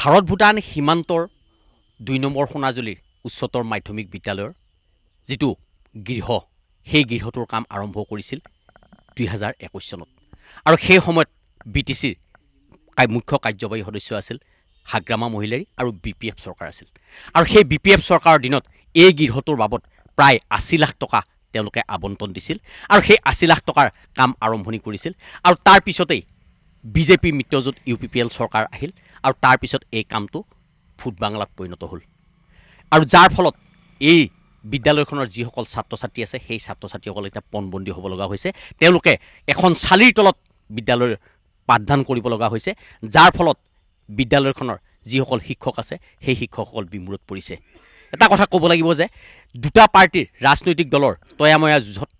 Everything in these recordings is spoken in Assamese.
ভাৰত ভূটান সীমান্তৰ দুই নম্বৰ সোণাজুলিৰ উচ্চতৰ মাধ্যমিক বিদ্যালয়ৰ যিটো গৃহ সেই গৃহটোৰ কাম আৰম্ভ কৰিছিল দুই হাজাৰ একৈছ চনত। আৰু সেই সময়ত বি টি চিৰ মুখ্য কাৰ্যবাহী সদস্য আছিল হাগ্ৰামা মহিলাৰী আৰু বি পি এফ চৰকাৰ আছিল। আৰু সেই বি পি এফ চৰকাৰৰ দিনত এই গৃহটোৰ বাবদ প্ৰায় আশী লাখ টকা তেওঁলোকে আবণ্টন দিছিল আৰু সেই আশী লাখ টকাৰ কাম আৰম্ভণি কৰিছিল। আৰু তাৰ পিছতেই বিজেপি মিত্ৰজোঁট ইউ পি পি এল চৰকাৰ আহিল আৰু তাৰপিছত এই কামটো ফুট বাংলাত পৰিণত হ'ল। আৰু যাৰ ফলত এই বিদ্যালয়খনৰ যিসকল ছাত্ৰ ছাত্ৰী আছে সেই ছাত্ৰ ছাত্ৰীসকল এতিয়া পণবন্দী হ'ব লগা হৈছে। তেওঁলোকে এখন চালিৰ তলত বিদ্যালয়ৰ পাঠদান কৰিব লগা হৈছে যাৰ ফলত বিদ্যালয়খনৰ যিসকল শিক্ষক আছে সেই শিক্ষকসকল বিমূৰত পৰিছে। এটা কথা ক'ব লাগিব যে দুটা পাৰ্টীৰ ৰাজনৈতিক দলৰ তয়াময়া যুঁজত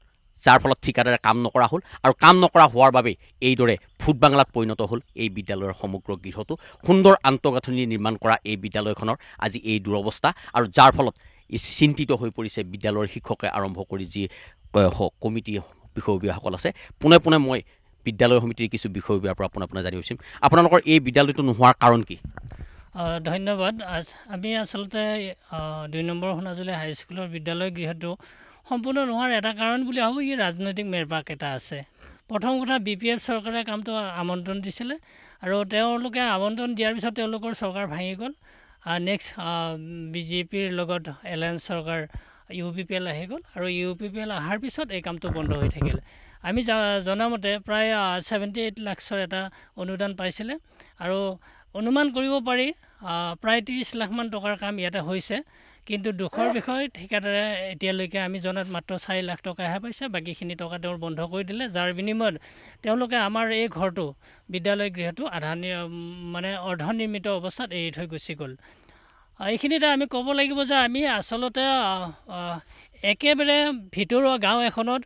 যাৰ ফলত ঠিকাদাৰে কাম নকৰা হ'ল আৰু কাম নকৰা হোৱাৰ বাবেই এইদৰে ফুট বাংলাত পৰিণত হ'ল এই বিদ্যালয়ৰ সমগ্ৰ গৃহটো। সুন্দৰ আন্তঃগাঁথনি নিৰ্মাণ কৰা এই বিদ্যালয়খনৰ আজি এই দুৰৱস্থা আৰু যাৰ ফলত চিন্তিত হৈ পৰিছে বিদ্যালয়ৰ শিক্ষকে আৰম্ভ কৰি যি কমিটি বিষয়ববীয়াসকল আছে। পোনে পোনে মই বিদ্যালয় সমিতিৰ কিছু বিষয়ববীয়াৰ পৰা পোনে পোনে জানিব বিচাৰিম আপোনালোকৰ এই বিদ্যালয়টো নোহোৱাৰ কাৰণ কি? ধন্যবাদ। আমি আচলতে দুই নম্বৰ সোণাজুলি হাইস্কুলৰ বিদ্যালয় গৃহটো সম্পূৰ্ণ নোহোৱাৰ এটা কাৰণ বুলি ভাবোঁ ই ৰাজনৈতিক মেৰপাক এটা আছে। প্ৰথম কথা বি পি এফ চৰকাৰে কামটো আমন্ত্ৰণ দিছিলে আৰু তেওঁলোকে আমন্ত্ৰণ দিয়াৰ পিছত তেওঁলোকৰ চৰকাৰ ভাঙি গ'ল। নেক্সট বি জে পিৰ লগত এলায়েন্স চৰকাৰ ইউ পি পি এল আহি গ'ল আৰু ইউ পি পি এল অহাৰ পিছত এই কামটো বন্ধ হৈ থাকিল। আমি জনামতে প্ৰায় ছেভেণ্টি এইট লাখছৰ এটা অনুদান পাইছিলে আৰু অনুমান কৰিব পাৰি প্ৰায় ত্ৰিছ লাখমান টকাৰ কাম ইয়াতে হৈছে। কিন্তু দুখৰ বিষয় ঠিকাদাৰে এতিয়ালৈকে আমি জনাত মাত্ৰ চাৰি লাখ টকাহে পাইছে বাকীখিনি টকা তেওঁৰ বন্ধ কৰি দিলে যাৰ বিনিময়ত তেওঁলোকে আমাৰ এই ঘৰটো বিদ্যালয় গৃহটো আধা মানে অৰ্ধনিৰ্মিত অৱস্থাত এৰি থৈ গুচি গ'ল। এইখিনিতে আমি ক'ব লাগিব যে আমি আচলতে একেবাৰে ভিতৰুৱা গাঁও এখনত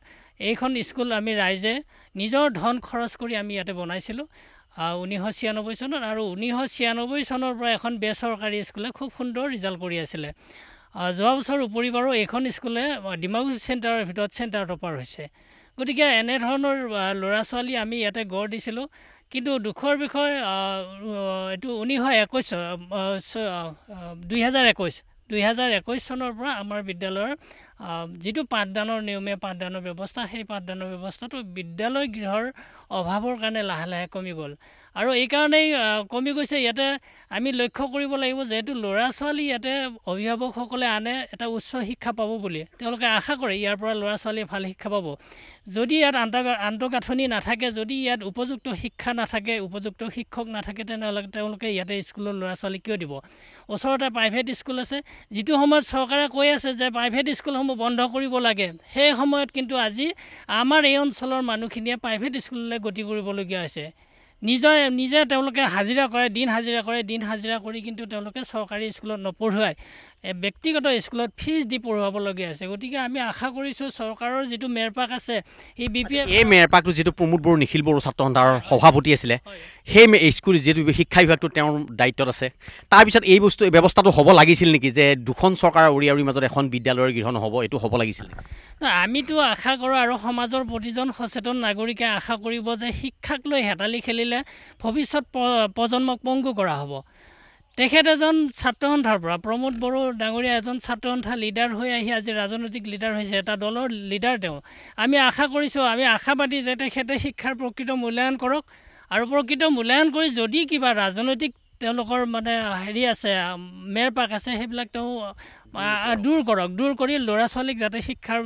এইখন স্কুল আমি ৰাইজে নিজৰ ধন খৰচ কৰি আমি ইয়াতে বনাইছিলোঁ। ঊনৈছশ ছিয়ানব্বৈ চনত আৰু ঊনৈছশ ছিয়ানব্বৈ চনৰ পৰা এখন বেচৰকাৰী স্কুলে খুব সুন্দৰ ৰিজাল্ট কৰি আছিলে। যোৱা বছৰ উপৰি বাৰু এইখন স্কুলে ডিমাকুচি চেণ্টাৰৰ ভিতৰত চেণ্টাৰ টপাৰ হৈছে। গতিকে এনেধৰণৰ ল'ৰা ছোৱালী আমি ইয়াতে গঢ় দিছিলোঁ। কিন্তু দুখৰ বিষয় এইটো ঊনৈছশ একৈছ দুই হাজাৰ একৈছ দুই হাজাৰ একৈছ চনৰ পৰা আমাৰ বিদ্যালয়ৰ যিটো পাঠদানৰ নিয়মীয়া পাঠদানৰ ব্যৱস্থা সেই পাঠদানৰ ব্যৱস্থাটো বিদ্যালয় গৃহৰ অভাৱৰ কাৰণে লাহে লাহে কমি গ'ল। আৰু এইকাৰণেই কমি গৈছে। ইয়াতে আমি লক্ষ্য কৰিব লাগিব যিহেতু ল'ৰা ছোৱালী ইয়াতে অভিভাৱকসকলে আনে এটা উচ্চ শিক্ষা পাব বুলি। তেওঁলোকে আশা কৰে ইয়াৰ পৰা ল'ৰা ছোৱালীয়ে ভাল শিক্ষা পাব। যদি ইয়াত আন্ত আন্তঃগাঁথনি নাথাকে যদি ইয়াত উপযুক্ত শিক্ষা নাথাকে উপযুক্ত শিক্ষক নাথাকে তেনেহ'লে তেওঁলোকে ইয়াতে স্কুলৰ ল'ৰা ছোৱালী কিয় দিব? ওচৰতে প্ৰাইভেট স্কুল আছে যিটো সময়ত চৰকাৰে কৈ আছে যে প্ৰাইভেট স্কুলসমূহ বন্ধ কৰিব লাগে সেই সময়ত কিন্তু আজি আমাৰ এই অঞ্চলৰ মানুহখিনিয়ে প্ৰাইভেট স্কুললৈ গতি কৰিবলগীয়া হৈছে। নিজৰ নিজে তেওঁলোকে হাজিৰা কৰে দিন হাজিৰা কৰে দিন হাজিৰা কৰি কিন্তু তেওঁলোকে চৰকাৰী স্কুলত নপঢ়ুৱাই ব্যক্তিগত স্কুলত ফিজ দি পঢ়ুৱাবলগীয়া হৈছে। গতিকে আমি আশা কৰিছোঁ চৰকাৰৰ যিটো মেৰপাক আছে সেই বি পি এই মেৰপাকটো যিটো প্ৰমোদ বড়ো নিখিল বড়ো ছাত্ৰ সন্থাৰ সভাপতি আছিলে সেই স্কুল যিহেতু শিক্ষা বিভাগটো তেওঁৰ দায়িত্বত আছে তাৰপিছত এই বস্তু ব্যৱস্থাটো হ'ব লাগিছিল নেকি যে দুখন চৰকাৰৰ উৰি উৰি মাজত এখন বিদ্যালয়ৰ গৃহ নহ'ব এইটো হ'ব লাগিছিল আমিতো আশা কৰোঁ আৰু সমাজৰ প্ৰতিজন সচেতন নাগৰিকে আশা কৰিব যে শিক্ষাক লৈ হেতালি খেলিলে ভৱিষ্যত প্ৰজন্মক পংগু কৰা হ'ব। তেখেত এজন ছাত্ৰ সন্থাৰ পৰা প্ৰমোদ বড়ো ডাঙৰীয়া এজন ছাত্ৰ সন্থা লিডাৰ হৈ আহি আজি ৰাজনৈতিক লিডাৰ হৈছে এটা দলৰ লিডাৰ তেওঁ। আমি আশা কৰিছোঁ আমি আশাবাদী যে তেখেতে শিক্ষাৰ প্ৰকৃত মূল্যায়ন কৰক আৰু প্ৰকৃত মূল্যায়ন কৰি যদি কিবা ৰাজনৈতিক তেওঁলোকৰ মানে হেৰি আছে মেৰপাক আছে সেইবিলাক তেওঁ দূৰ কৰক দূৰ কৰি ল'ৰা ছোৱালীক যাতে শিক্ষাৰ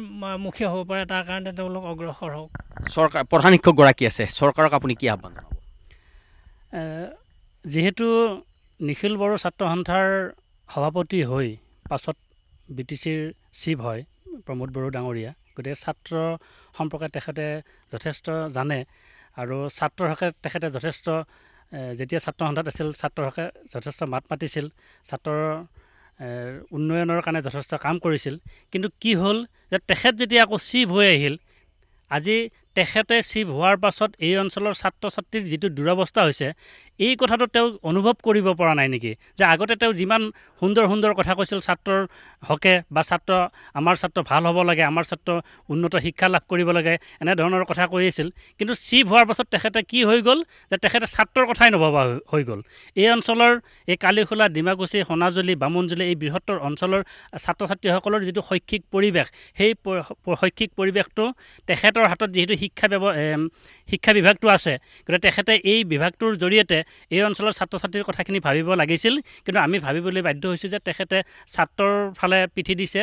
মুখী হ'ব পাৰে তাৰ কাৰণে তেওঁলোক অগ্ৰসৰ হওক। চৰকাৰ প্ৰধান শিক্ষকগৰাকী আছে চৰকাৰক আপুনি কি আহ্বান যিহেতু নিখিল বড়ো ছাত্ৰ সন্থাৰ সভাপতি হৈ পাছত বি টি চিৰ চিফ হয় প্ৰমোদ বড়ো ডাঙৰীয়া। গতিকে ছাত্ৰ সম্পৰ্কে তেখেতে যথেষ্ট জানে আৰু ছাত্ৰৰ হকে তেখেতে যথেষ্ট যেতিয়া ছাত্ৰ সন্থাত আছিল ছাত্ৰৰ হকে যথেষ্ট মাত মাতিছিল ছাত্ৰৰ উন্নয়নৰ কাৰণে যথেষ্ট কাম কৰিছিল। কিন্তু কি হ'ল যে তেখেত যেতিয়া আকৌ চিফ হৈ আহিল আজি তেখেতে চিফ হোৱাৰ পাছত এই অঞ্চলৰ ছাত্ৰ ছাত্ৰীৰ যিটো দুৰৱস্থা হৈছে এই কথাটো তেওঁ অনুভৱ কৰিব পৰা নাই নেকি? যে আগতে তেওঁ যিমান সুন্দৰ সুন্দৰ কথা কৈছিল ছাত্ৰৰ হকে বা ছাত্ৰ আমাৰ ছাত্ৰ ভাল হ'ব লাগে আমাৰ ছাত্ৰ উন্নত শিক্ষা লাভ কৰিব লাগে এনেধৰণৰ কথা কৈ আছিল। কিন্তু চিফ হোৱাৰ পাছত তেখেতে কি হৈ গ'ল যে তেখেতে ছাত্ৰৰ কথাই নভবা হৈ- গ'ল। এই অঞ্চলৰ এই কালিখোলা ডিমাকুচি সোণাজুলি বামুণজুলি এই বৃহত্তৰ অঞ্চলৰ ছাত্ৰ ছাত্ৰীসকলৰ যিটো শৈক্ষিক পৰিৱেশ সেই শৈক্ষিক পৰিৱেশটো তেখেতৰ হাতত যিহেতু শিক্ষা ব্যৱ শিক্ষা বিভাগটো আছে গতিকে তেখেতে এই বিভাগটোৰ জৰিয়তে এই অঞ্চলৰ ছাত্ৰ ছাত্ৰীৰ কথাখিনি ভাবিব লাগিছিল। কিন্তু আমি ভাবিবলৈ বাধ্য হৈছোঁ যে তেখেতে ছাত্ৰৰ ফালে পিঠি দিছে।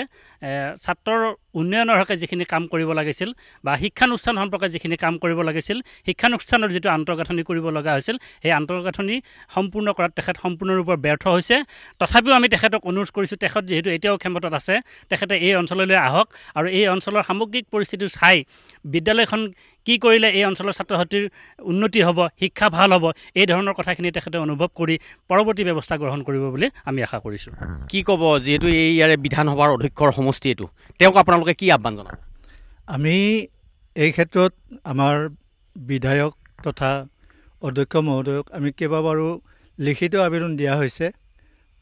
ছাত্ৰৰ উন্নয়নৰ হকে যিখিনি কাম কৰিব লাগিছিল বা শিক্ষানুষ্ঠান সম্পৰ্কে যিখিনি কাম কৰিব লাগিছিল শিক্ষানুষ্ঠানৰ যিটো আন্তঃগাঁথনি কৰিব লগা হৈছিল সেই আন্তঃগাঁথনি সম্পূৰ্ণ কৰাত তেখেত সম্পূৰ্ণৰূপে ব্যৰ্থ হৈছে। তথাপিও আমি তেখেতক অনুৰোধ কৰিছোঁ তেখেত যিহেতু এতিয়াও ক্ষমতাত আছে তেখেতে এই অঞ্চললৈ আহক আৰু এই অঞ্চলৰ সামগ্ৰিক পৰিস্থিতি চাই বিদ্যালয়খন কি কৰিলে এই অঞ্চলৰ ছাত্ৰ ছাত্ৰীৰ উন্নতি হ'ব শিক্ষা ভাল হ'ব এই ধৰণৰ কথাখিনি তেখেতে অনুভৱ কৰি পৰৱৰ্তী ব্যৱস্থা গ্ৰহণ কৰিব বুলি আমি আশা কৰিছোঁ। কি ক'ব যিহেতু এই ইয়াৰে বিধানসভাৰ অধ্যক্ষৰ সমষ্টি এইটো তেওঁক আপোনালোকে কি আহ্বান জনাব? আমি এই ক্ষেত্ৰত আমাৰ বিধায়ক তথা অধ্যক্ষ মহোদয়ক আমি কেইবাবাৰো লিখিত আবেদন দিয়া হৈছে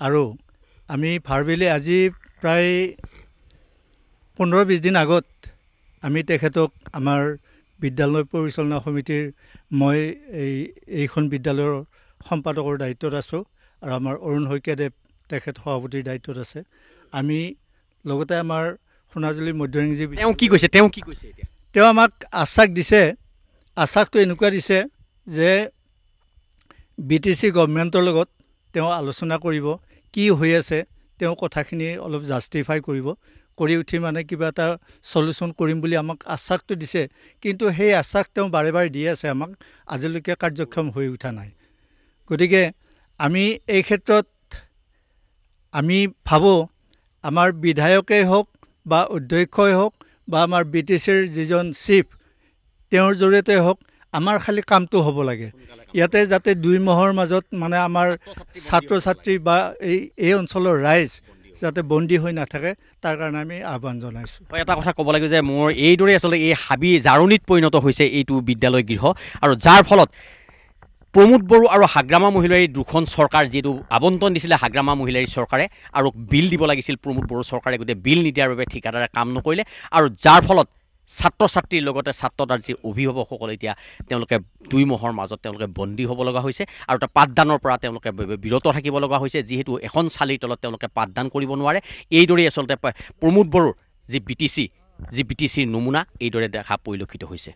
আৰু আমি ভাৰবিলি আজি প্ৰায় পোন্ধৰ বিছ দিন আগত আমি তেখেতক আমাৰ বিদ্যালয় পৰিচালনা সমিতিৰ মই এই এইখন বিদ্যালয়ৰ সম্পাদকৰ দায়িত্বত আছোঁ আৰু আমাৰ অৰুণ শইকীয়াদেৱ তেখেত সভাপতিৰ দায়িত্বত আছে। আমি লগতে আমাৰ সোণাজুলি মধ্যৰেংজী তেওঁ কি কৈছে? তেওঁ কি কৈছে তেওঁ আমাক আশ্বাস দিছে আশ্বাসটো এনেকুৱা দিছে যে বি টি চি গভমেণ্টৰ লগত তেওঁ আলোচনা কৰিব কি হৈ আছে তেওঁ কথাখিনি অলপ জাষ্টিফাই কৰিব। কৰি উঠি মানে কিবা এটা চলিউশ্যন কৰিম বুলি আমাক আশ্বাসটো দিছে। কিন্তু সেই আশ্বাস তেওঁ বাৰে বাৰে দি আছে আমাক। আজিলৈকে কাৰ্যক্ষম হৈ উঠা নাই। গতিকে আমি এই ক্ষেত্ৰত আমি ভাবোঁ আমাৰ বিধায়কেই হওক বা অধ্যক্ষই হওক বা আমাৰ বি টি চিৰ যিজন চিফ তেওঁৰ জৰিয়তে হওক আমাৰ খালি কামটো হ'ব লাগে। ইয়াতে যাতে দুই মাহৰ মাজত মানে আমাৰ ছাত্ৰ ছাত্ৰী বা এই এই অঞ্চলৰ ৰাইজ যাতে বন্দী হৈ নাথাকে তাৰ কাৰণে আমি আহ্বান জনাইছোঁ। এটা কথা ক'ব লাগিব যে মোৰ এইদৰে আচলতে এই হাবি জাৰণিত পৰিণত হৈছে এইটো বিদ্যালয় গৃহ। আৰু যাৰ ফলত প্ৰমোদ বড়ো আৰু হাগ্ৰামা মহিলাৰী দুখন চৰকাৰ যিটো আবণ্টন দিছিলে হাগ্ৰামা মহিলাৰী চৰকাৰে আৰু বিল দিব লাগিছিল প্ৰমোদ বড়ো চৰকাৰে গতিকে বিল নিদিয়াৰ বাবে ঠিকাদাৰে কাম নকৰিলে। আৰু যাৰ ফলত ছাত্ৰ ছাত্ৰীৰ লগতে ছাত্ৰ ছাত্ৰীৰ অভিভাৱকসকল এতিয়া তেওঁলোকে দুই মহৰ মাজত তেওঁলোকে বন্দী হ'ব লগা হৈছে আৰু এটা পাঠদানৰ পৰা তেওঁলোকে বিৰত থাকিব লগা হৈছে যিহেতু এখন চালিৰ তলত তেওঁলোকে পাঠদান কৰিব নোৱাৰে। এইদৰেই আচলতে প্ৰমোদ বড়োৰ যি বি টি চি যি বি টি চিৰ নমুনা এইদৰে দেখা পৰিলক্ষিত হৈছে।